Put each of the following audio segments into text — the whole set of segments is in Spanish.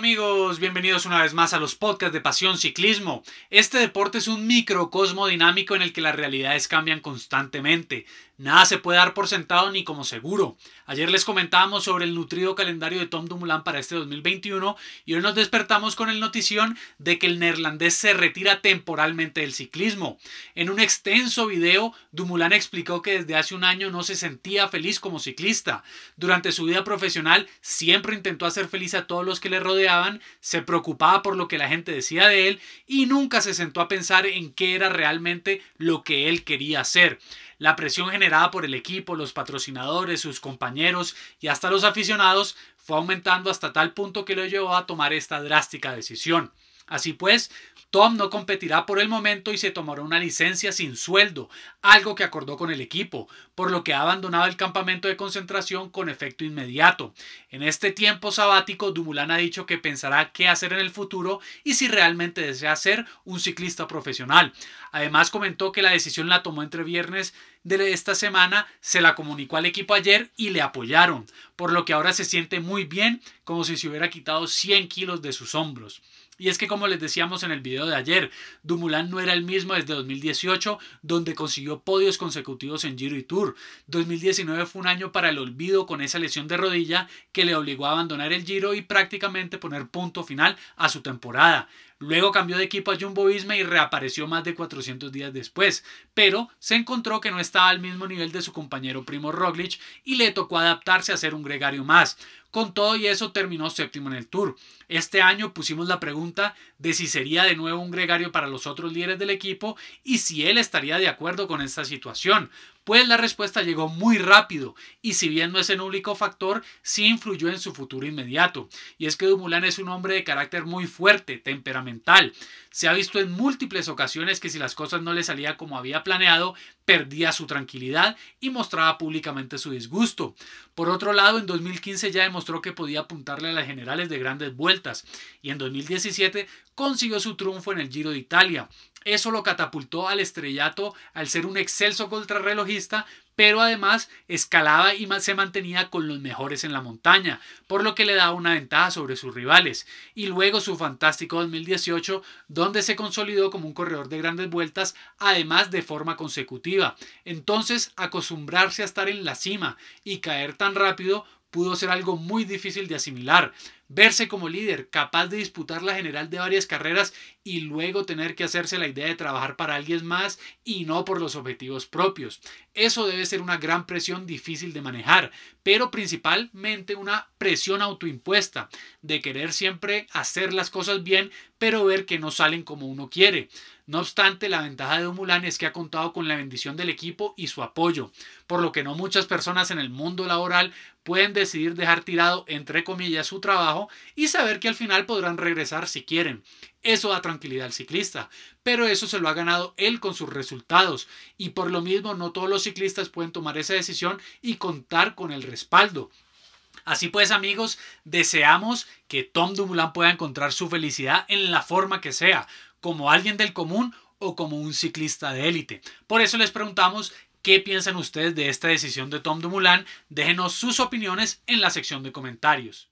amigos? Bienvenidos una vez más a los podcasts de Pasión Ciclismo. Este deporte es un microcosmo dinámico en el que las realidades cambian constantemente. Nada se puede dar por sentado ni como seguro. Ayer les comentábamos sobre el nutrido calendario de Tom Dumoulin para este 2021 y hoy nos despertamos con el notición de que el neerlandés se retira temporalmente del ciclismo. En un extenso video, Dumoulin explicó que desde hace un año no se sentía feliz como ciclista. Durante su vida profesional siempre intentó hacer feliz a todos los que le rodeaban, se preocupaba por lo que la gente decía de él y nunca se sentó a pensar en qué era realmente lo que él quería hacer. La presión generada por el equipo, los patrocinadores, sus compañeros y hasta los aficionados fue aumentando hasta tal punto que lo llevó a tomar esta drástica decisión. Así pues, Tom no competirá por el momento y se tomará una licencia sin sueldo, algo que acordó con el equipo, por lo que ha abandonado el campamento de concentración con efecto inmediato. En este tiempo sabático, Dumoulin ha dicho que pensará qué hacer en el futuro y si realmente desea ser un ciclista profesional. Además comentó que la decisión la tomó entre viernes de esta semana, se la comunicó al equipo ayer y le apoyaron, por lo que ahora se siente muy bien, como si se hubiera quitado 100 kilos de sus hombros. Y es que como les decíamos en el video de ayer, Dumoulin no era el mismo desde 2018, donde consiguió podios consecutivos en Giro y Tour. 2019 fue un año para el olvido con esa lesión de rodilla que le obligó a abandonar el Giro y prácticamente poner punto final a su temporada. Luego cambió de equipo a Jumbo Visma y reapareció más de 400 días después, pero se encontró que no estaba al mismo nivel de su compañero Primo Roglic y le tocó adaptarse a ser un gregario más. Con todo y eso terminó séptimo en el Tour. Este año pusimos la pregunta de si sería de nuevo un gregario para los otros líderes del equipo y si él estaría de acuerdo con esta situación. Pues la respuesta llegó muy rápido y si bien no es el único factor, sí influyó en su futuro inmediato. Y es que Dumoulin es un hombre de carácter muy fuerte, temperamental. Se ha visto en múltiples ocasiones que si las cosas no le salían como había planeado, perdía su tranquilidad y mostraba públicamente su disgusto. Por otro lado, en 2015 ya demostró que podía apuntarle a las generales de grandes vueltas y en 2017 consiguió su triunfo en el Giro de Italia. Eso lo catapultó al estrellato al ser un excelso contrarrelojista, pero además escalaba y se mantenía con los mejores en la montaña, por lo que le daba una ventaja sobre sus rivales. Y luego su fantástico 2018, donde se consolidó como un corredor de grandes vueltas, además de forma consecutiva. Entonces, acostumbrarse a estar en la cima y caer tan rápido pudo ser algo muy difícil de asimilar. Verse como líder, capaz de disputar la general de varias carreras y luego tener que hacerse la idea de trabajar para alguien más y no por los objetivos propios. Eso debe ser una gran presión difícil de manejar, pero principalmente una presión autoimpuesta, de querer siempre hacer las cosas bien, pero ver que no salen como uno quiere. No obstante, la ventaja de Dumoulin es que ha contado con la bendición del equipo y su apoyo, por lo que no muchas personas en el mundo laboral pueden decidir dejar tirado, entre comillas, su trabajo y saber que al final podrán regresar si quieren. Eso da tranquilidad al ciclista, pero eso se lo ha ganado él con sus resultados y por lo mismo no todos los ciclistas pueden tomar esa decisión y contar con el respaldo. Así pues amigos, deseamos que Tom Dumoulin pueda encontrar su felicidad en la forma que sea, como alguien del común o como un ciclista de élite. Por eso les preguntamos qué piensan ustedes de esta decisión de Tom Dumoulin. Déjenos sus opiniones en la sección de comentarios.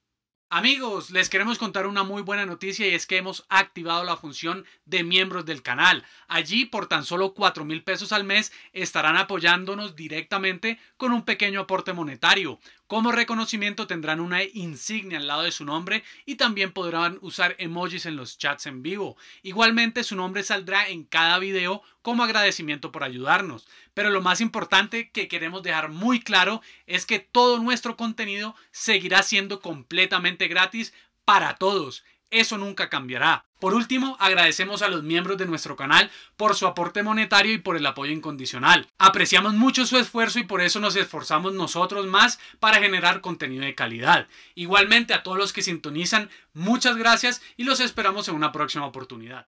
Amigos, les queremos contar una muy buena noticia y es que hemos activado la función de miembros del canal. Allí, por tan solo 4 mil pesos al mes, estarán apoyándonos directamente con un pequeño aporte monetario. Como reconocimiento tendrán una insignia al lado de su nombre y también podrán usar emojis en los chats en vivo. Igualmente su nombre saldrá en cada video como agradecimiento por ayudarnos. Pero lo más importante que queremos dejar muy claro es que todo nuestro contenido seguirá siendo completamente gratis para todos. Eso nunca cambiará. Por último, agradecemos a los miembros de nuestro canal por su aporte monetario y por el apoyo incondicional. Apreciamos mucho su esfuerzo y por eso nos esforzamos nosotros más para generar contenido de calidad. Igualmente a todos los que sintonizan, muchas gracias y los esperamos en una próxima oportunidad.